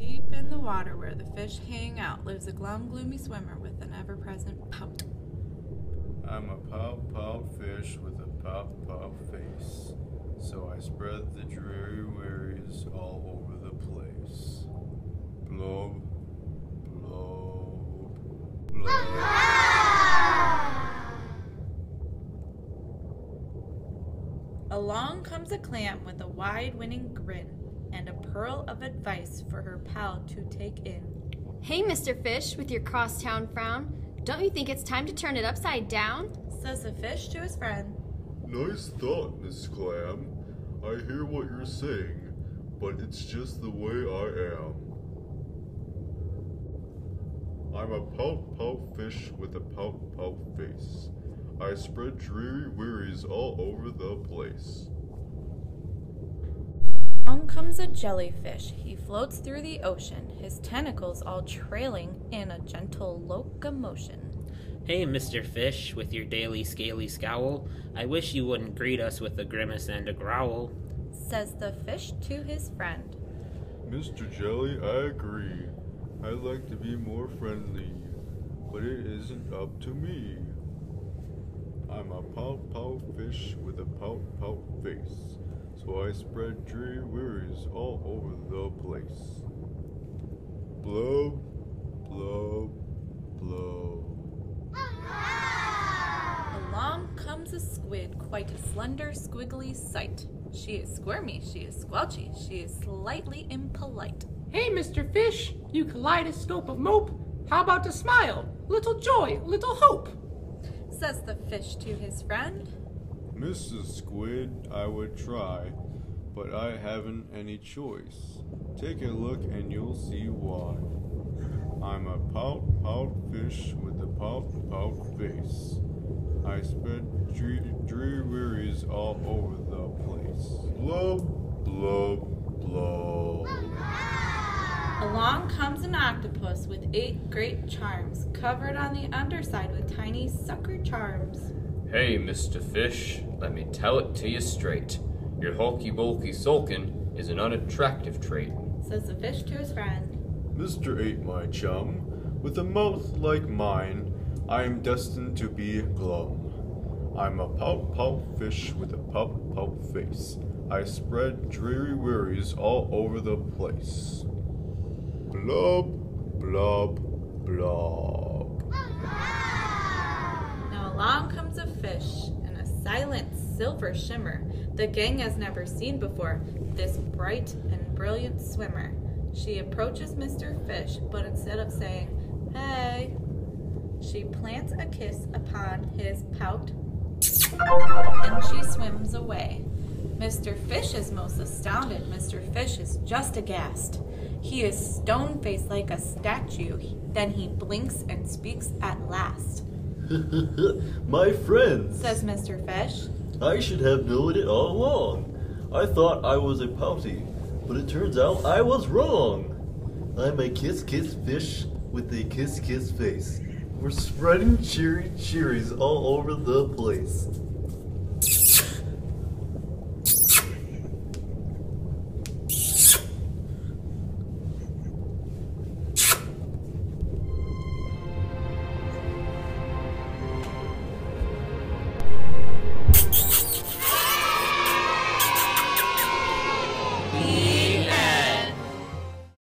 in the water where the fish hang out lives a glum, gloomy swimmer with an ever present pout. I'm a pout pout fish with a pout pout face. So I spread the dreary wearies all over the place. Blob, blob, blob. Along comes a clam with a wide winning grin and a pearl of advice for her pal to take in. Hey, Mr. Fish, with your crosstown frown, don't you think it's time to turn it upside down? Says the fish to his friend. Nice thought, Miss Clam. I hear what you're saying, but it's just the way I am. I'm a pout pout fish with a pout pout face. I spread dreary wearies all over the place. On comes a jellyfish. He floats through the ocean, his tentacles all trailing in a gentle locomotion. Hey, Mr. Fish, with your daily scaly scowl, I wish you wouldn't greet us with a grimace and a growl. Says the fish to his friend. Mr. Jelly, I agree. I'd like to be more friendly, but it isn't up to me. I'm a pout pout fish with a pout pout face, so I spread dreary wearies all over the place. Blow, blow, blow. Along comes a squid, quite a slender, squiggly sight. She is squirmy, she is squelchy, she is slightly impolite. Hey, Mr. Fish, you kaleidoscope of mope. How about a smile? Little joy, little hope. Says the fish to his friend. Mrs. Squid, I would try, but I haven't any choice. Take a look and you'll see why. I'm a pout pout fish with a pout pout face. I spread wearies all over the place. Blub, blub, blub. Along comes an octopus with eight great charms, covered on the underside with tiny sucker charms. Hey, Mr. Fish, let me tell it to you straight. Your hulky bulky sulkin is an unattractive trait. Says the fish to his friend. Mr. Eight, my chum, with a mouth like mine, I am destined to be glum. I'm a pout pout fish with a pout pout face. I spread dreary wearies all over the place. Blub, blub, blub. In a silent silver shimmer the gang has never seen before, this bright and brilliant swimmer. She approaches Mr. Fish, but instead of saying, Hey, she plants a kiss upon his pout and she swims away. Mr. Fish is most astounded. Mr. Fish is just aghast. He is stone faced like a statue. Then he blinks and speaks at last. My friends, Says Mr. Fish. I should have known it all along. I thought I was a pouty, but it turns out I was wrong. I'm a kiss kiss fish with a kiss kiss face. We're spreading cheery cheeries all over the place.